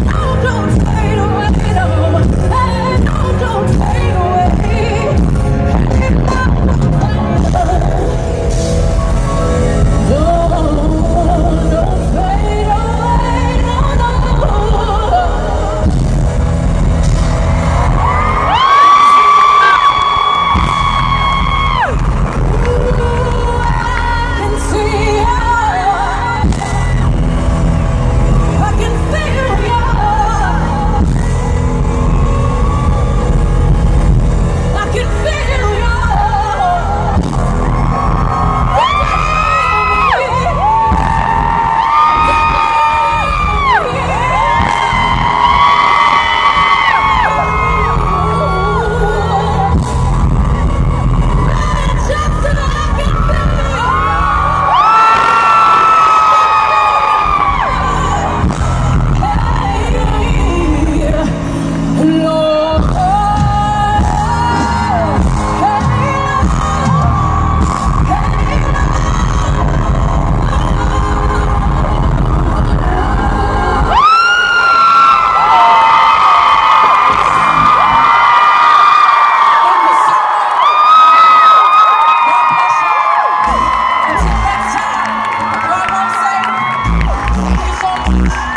No! Bye.